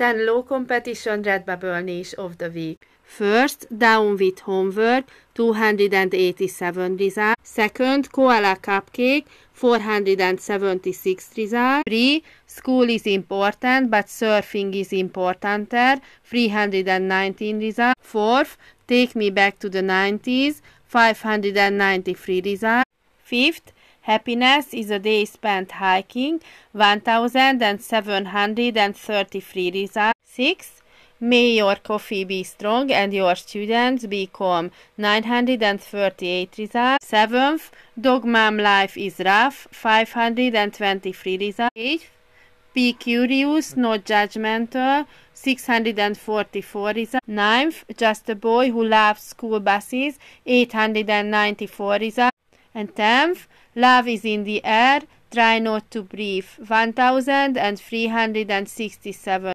10 low competition Redbubble niche of the week. First, Down with Homework, 287 result. Second, Koala Cupcake, 476 result. Three, School is important, but surfing is importanter, 319 result. Fourth, Take Me Back to the 90s, 593 result. Fifth, Happiness is a day spent hiking, 1733 result. Sixth, May your coffee be strong and your students be calm. 938 results. Seventh, Dog Mom life is rough. 523 results. Eighth, be curious, not judgmental. 644 results. Ninth, just a boy who loves school buses. 894 results. And tenth, love is in the air. Try not to breathe. 1367